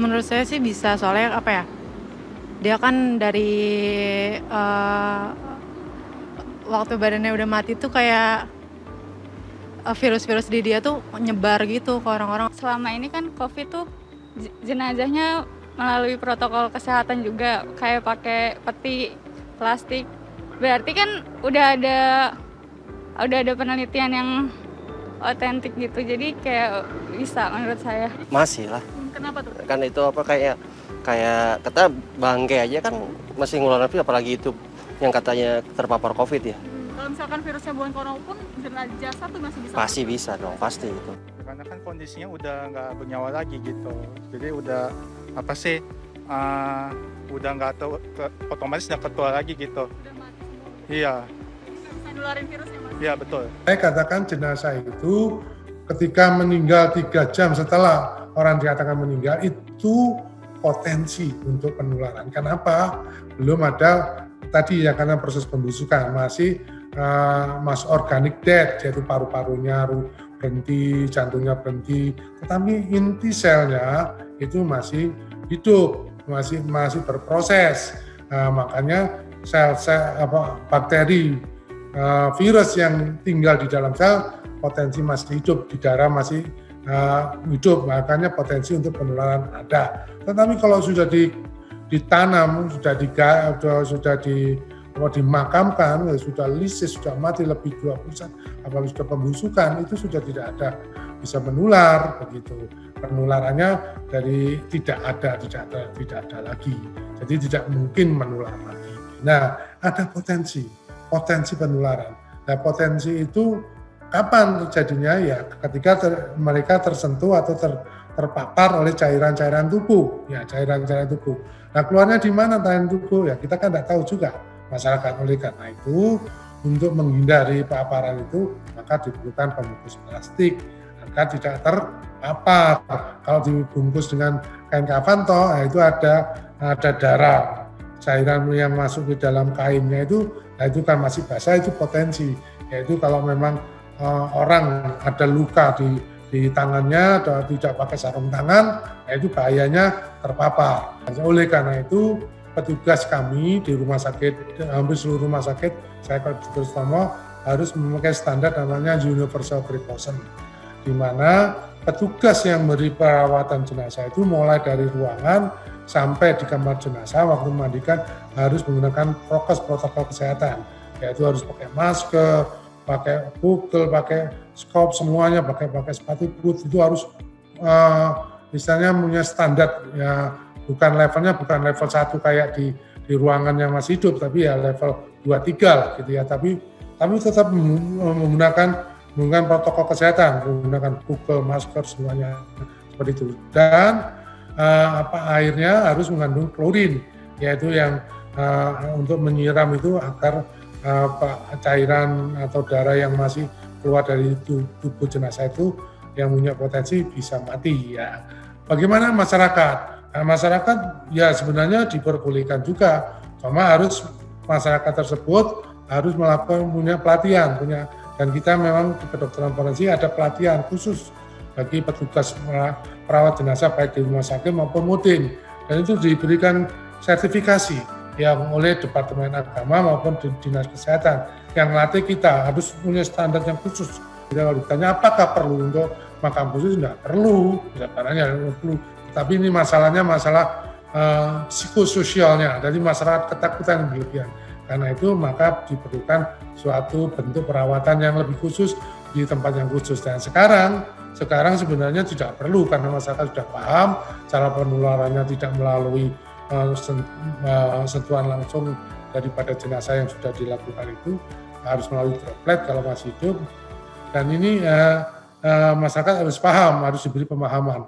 Menurut saya sih bisa, soalnya apa ya, dia kan dari, eee, waktu badannya udah mati tuh kayak, eee, virus-virus di dia tuh nyebar gitu ke orang-orang. Selama ini kan Covid tuh je jenazahnya melalui protokol kesehatan juga, kayak pakai peti plastik. Berarti kan udah ada udah ada penelitian yang otentik gitu, jadi kayak bisa menurut saya. Masih lah, Kenapa tuh? kan itu apa kayak kayak kata bangke aja kan masih ngeluarin virus apalagi itu yang katanya terpapar covid ya Kalau misalkan virusnya bukan corona pun jenazah tuh masih bisa. pasti bisa dong pasti itu karena kan kondisinya udah nggak bernyawa lagi gitu jadi udah apa sih uh, udah nggak tahu ke- otomatis udah ketua lagi gitu Udah mati semua. iya Bisa nularin virusnya mas. iya betul Saya katakan jenazah itu ketika meninggal tiga jam setelah orang dikatakan meninggal itu potensi untuk penularan. Kenapa? Belum ada tadi ya karena proses pembusukan masih uh, masih organic death yaitu paru-parunya ru- berhenti, jantungnya berhenti, tetapi inti selnya itu masih hidup, masih masih berproses. Nah, makanya sel-sel apa bakteri uh, virus yang tinggal di dalam sel potensi masih hidup di darah masih uh, hidup makanya potensi untuk penularan ada. Tetapi kalau sudah di, ditanam sudah diga sudah, sudah di apa, dimakamkan ya sudah lisis sudah mati lebih 20 apalagi sudah pembusukan itu sudah tidak ada bisa menular begitu. Penularannya dari tidak ada tidak ada tidak ada lagi. Jadi tidak mungkin menular lagi. Nah ada potensi potensi penularan. Nah, potensi itu kapan terjadinya? Ya, ketika ter- mereka tersentuh atau ter- terpapar oleh cairan-cairan tubuh. Ya, cairan-cairan tubuh. Nah, keluarnya di mana cairan tubuh? Ya, kita kan tidak tahu juga masyarakat. Oleh karena itu, untuk menghindari paparan itu, maka diperlukan pembungkus plastik agar tidak terpapar. Kalau dibungkus dengan kain kafan toh, nah itu ada ada darah cairan yang masuk ke dalam kainnya itu nah itu kan masih basah itu potensi yaitu kalau memang uh, orang ada luka di di tangannya atau tidak pakai sarung tangan nah itu bahayanya terpapar. Oleh karena itu petugas kami di rumah sakit hampir seluruh rumah sakit saya terus harus memakai standar namanya universal precaution di mana petugas yang memberi perawatan jenazah itu mulai dari ruangan sampai di kamar jenazah waktu memandikan harus menggunakan prokes protokol kesehatan yaitu harus pakai masker, pakai bukel, pakai skop semuanya, pakai pakai sepatu boot itu harus uh, misalnya punya standar ya bukan levelnya bukan level satu kayak di di ruangan yang masih hidup tapi ya level 2 3 lah gitu ya. Tapi tapi tetap menggunakan menggunakan protokol kesehatan menggunakan bukel masker semuanya seperti itu. Dan uh, apa airnya harus mengandung klorin yaitu yang uh, untuk menyiram itu agar uh, cairan atau darah yang masih keluar dari tubuh jenazah itu yang punya potensi bisa mati ya. Bagaimana masyarakat? Nah, masyarakat ya sebenarnya diperbolehkan juga, cuma harus masyarakat tersebut harus melakukan punya pelatihan, punya dan kita memang di kedokteran forensik ada pelatihan khusus bagi petugas perawat jenazah baik di rumah sakit maupun mudin dan itu diberikan sertifikasi yang oleh Departemen Agama maupun Dinas Kesehatan yang latih kita harus punya standar yang khusus. Kita kalau ditanya apakah perlu untuk makam khusus tidak perlu, sebenarnya tidak perlu. Tapi ini masalahnya masalah uh, psikososialnya, dari masyarakat ketakutan berlebihan. Karena itu maka diperlukan suatu bentuk perawatan yang lebih khusus di tempat yang khusus. Dan sekarang sekarang sebenarnya tidak perlu karena masyarakat sudah paham cara penularannya tidak melalui sentuhan langsung daripada jenazah yang sudah dilakukan itu harus melalui droplet kalau masih hidup. Dan ini uh, masyarakat harus paham harus diberi pemahaman